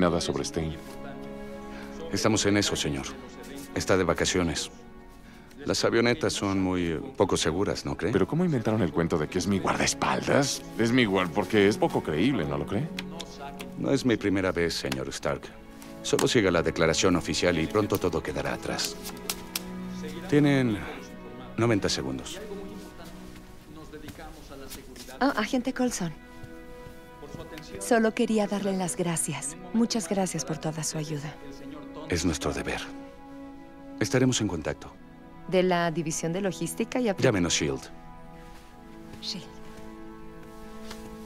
nada sobre Stein. Estamos en eso, señor. Está de vacaciones. Las avionetas son muy eh, poco seguras, ¿no cree? Pero ¿cómo inventaron el cuento de que es mi guardaespaldas? Es mi guard porque es poco creíble, ¿no lo cree? No es mi primera vez, señor Stark. Solo siga la declaración oficial y pronto todo quedará atrás. Tienen 90 segundos. Oh, agente Colson. Solo quería darle las gracias. Muchas gracias por toda su ayuda. Es nuestro deber. Estaremos en contacto. De la División de Logística y Llámenos Shield. Sí.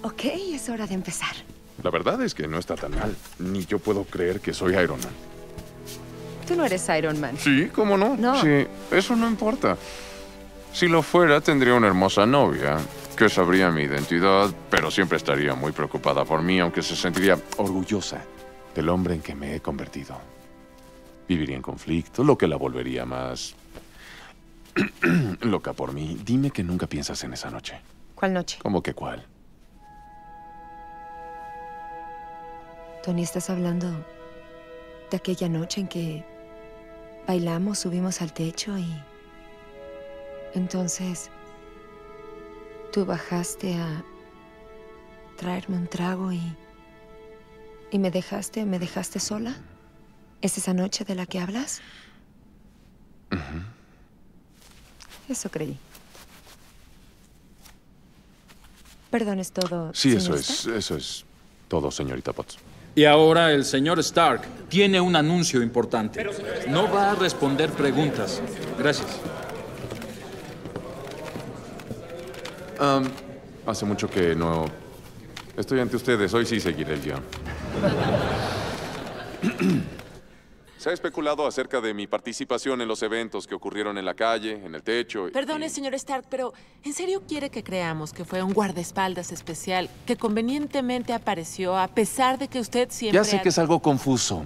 Ok, es hora de empezar. La verdad es que no está tan mal. Ni yo puedo creer que soy Iron Man. Tú no eres Iron Man. Sí, ¿cómo no? No. Sí, eso no importa. Si lo fuera, tendría una hermosa novia que sabría mi identidad, pero siempre estaría muy preocupada por mí, aunque se sentiría orgullosa del hombre en que me he convertido. Viviría en conflicto, lo que la volvería más loca por mí. Dime que nunca piensas en esa noche. ¿Cuál noche? ¿Cómo que cuál? Tony, ¿estás hablando de aquella noche en que bailamos, subimos al techo y... Entonces, tú bajaste a traerme un trago y... ¿Y me dejaste, me dejaste sola? ¿Es esa noche de la que hablas? Eso creí. Perdón, ¿es todo? Sí, eso es, eso es todo, señorita Potts. Y ahora el señor Stark tiene un anuncio importante. No va a responder preguntas. Gracias. Am, hace mucho que no estoy ante ustedes. Hoy sí seguiré el guion. Se ha especulado acerca de mi participación en los eventos que ocurrieron en la calle, en el techo. y- Perdone, señor Stark, pero ¿en serio quiere que creamos que fue un guardaespaldas especial que convenientemente apareció a pesar de que usted siempre... Ya sé ha- que es algo confuso,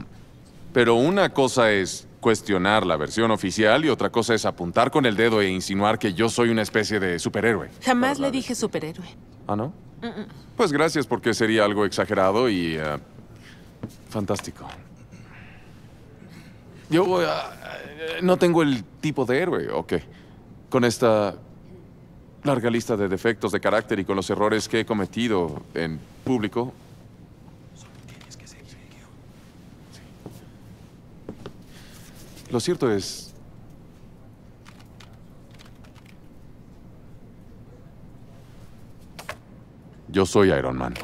pero una cosa es cuestionar la versión oficial y otra cosa es apuntar con el dedo e insinuar que yo soy una especie de superhéroe. Jamás le dije superhéroe. ¿Ah, no? Pues gracias porque sería algo exagerado y eh, fantástico. Yo eh, no tengo el tipo de héroe, ¿o qué? Con esta larga lista de defectos de carácter y con los errores que he cometido en público. Lo cierto es... Yo soy Iron Man.